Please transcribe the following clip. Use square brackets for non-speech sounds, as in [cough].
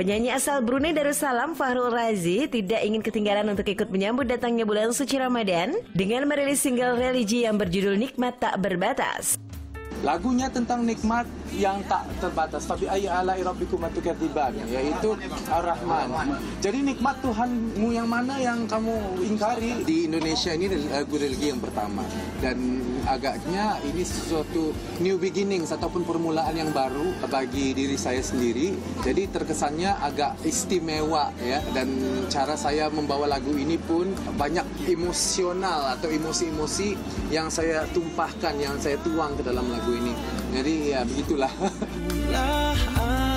Penyanyi asal Brunei Darussalam Fahrul Razi tidak ingin ketinggalan untuk ikut menyambut datangnya bulan suci Ramadan dengan merilis single religi yang berjudul Nikmat Tak Berbatas. Lagunya tentang nikmat yang tak terbatas. Tapi ayat ala rabbikum atukadziban yaitu Ar-Rahman. Jadi nikmat Tuhanmu yang mana yang kamu ingkari? Di Indonesia ini lagu religi yang pertama dan agaknya ini sesuatu new beginnings ataupun permulaan yang baru bagi diri saya sendiri. Jadi terkesannya agak istimewa ya dan cara saya membawa lagu ini pun banyak emosional atau emosi-emosi yang saya tumpahkan, yang saya tuang ke dalam lagu ini. Jadi ya begitulah. [laughs]